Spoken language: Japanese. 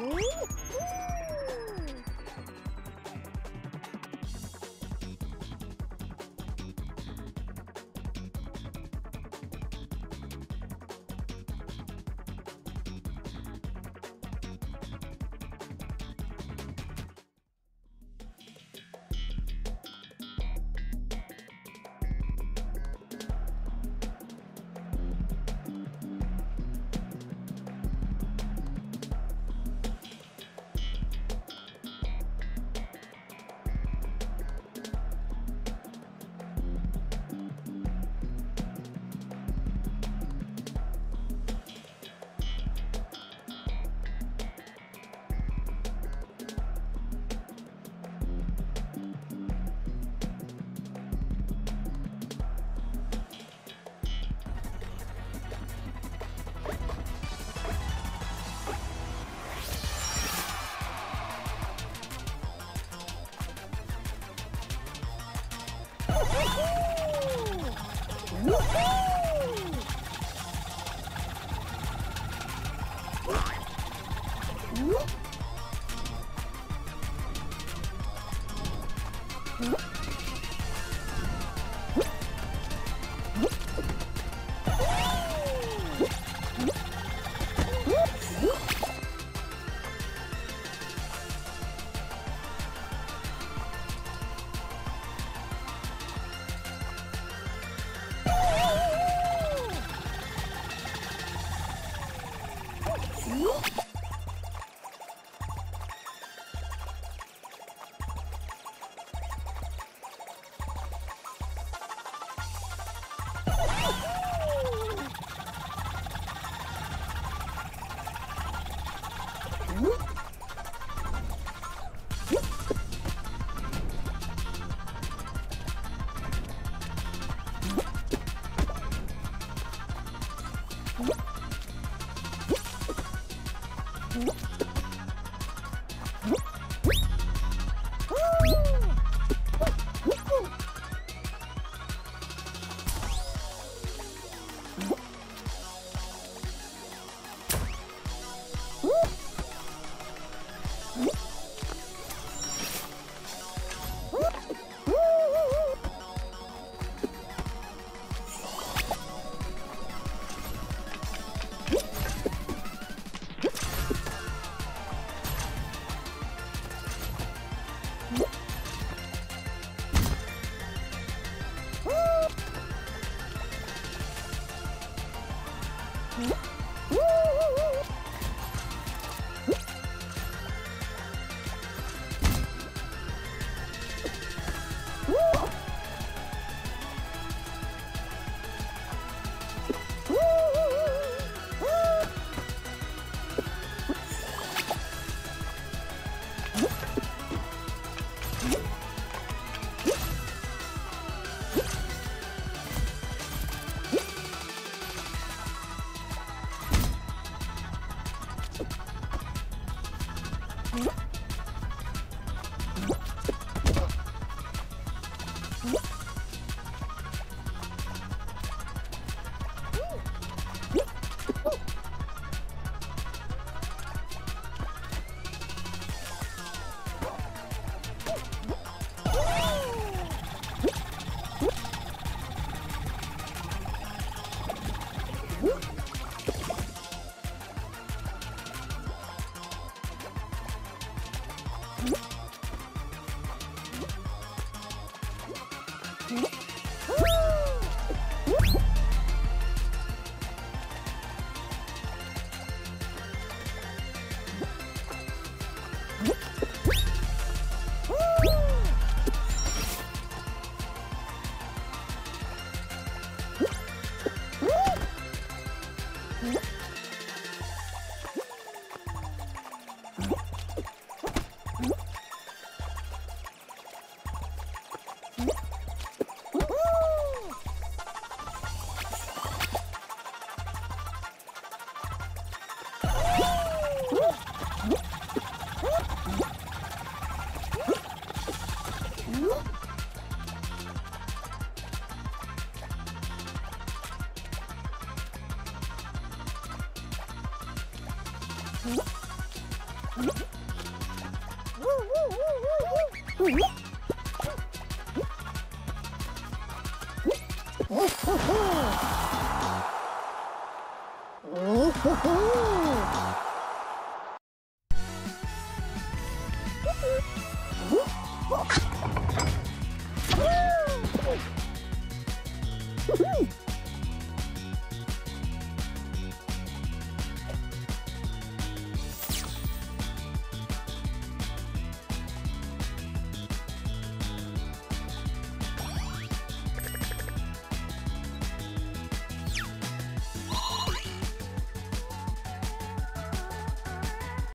Ooh. Woohoo! Whoop! Whoop. 응? Oh, ho, ho!